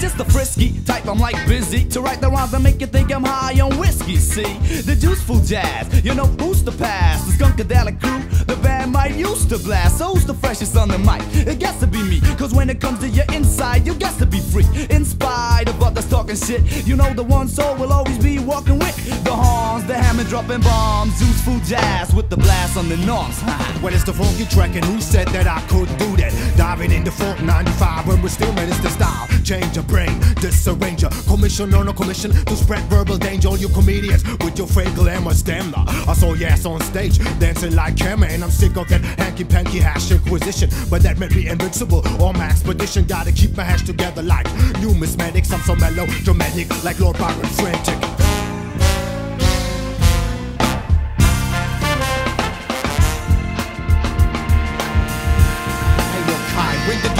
just the frisky type, I'm like busy To write the rhymes that make you think I'm high on whiskey, see The juiceful jazz, you know, who's the pass The skunkadelic crew, the band might used to blast. Who's the freshest on the mic, it gets to be me Cause when it comes to your you got to be free. In spite of others talking shit, you know the one soul will always be walking with the horns, the hammer dropping bombs, juiceful jazz with the blast on the norms. Well, it's the funky track, and who said that I could do that? Diving into funk 95 when we still manage the style. Change your brain, disarrange your commission on a commission to spread verbal danger. All you comedians with your fake glamour stamina. I saw yes on stage, dancing like Hammer, and I'm sick of that hanky panky hash inquisition. But that made me invincible on my expedition. Gotta keep my hash together like numismatics. I'm so mellow, dramatic, like Lord Byron, frantic. Hey, Kai,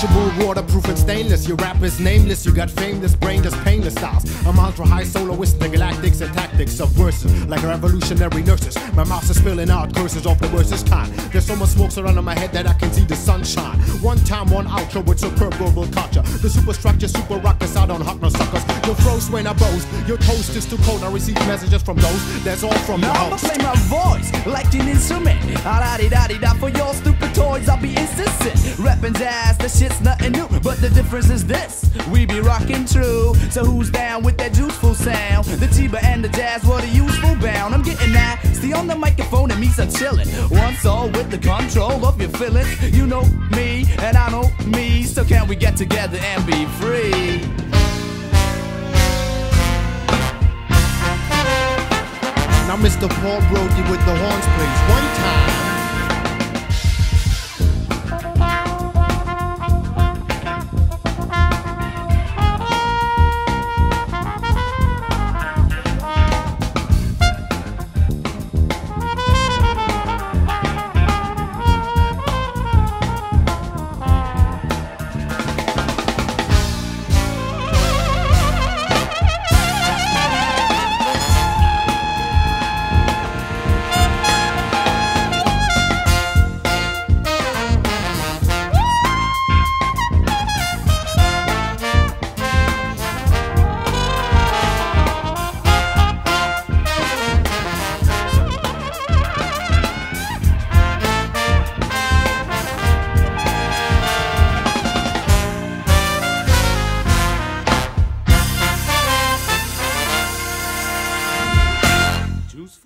the guitar. Waterproof and stainless. Your rap is nameless. You got fameless, brainless, painless styles. I'm ultra high soloist, the galactics and tactics of verses, like revolutionary nurses. My mouth is spilling out curses of the worstest kind. There's so much smoke surrounding my head that I can see the sunshine. One time, one outro with superb global culture. The superstructure, super rockers out on hot no suckers. Your froze when I boast. Your toast is too cold. I receive messages from those. That's all from the Now I'ma play my voice like an instrument. Ah da da da for your stupid toys. I'll be insistent. Rapping jazz, the shit's nothing new. But the difference is this: we be rocking true. So who's down with that juiceful sound? The tuba and the jazz, what a useful bound. I'm getting nasty on the microphone and me some chillin'. One soul with the control of your feelings. You know me and I know me. So can we get together and be free? Now, Mr. Paul Brody with the horns, please. One time.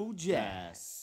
Juiceful jazz.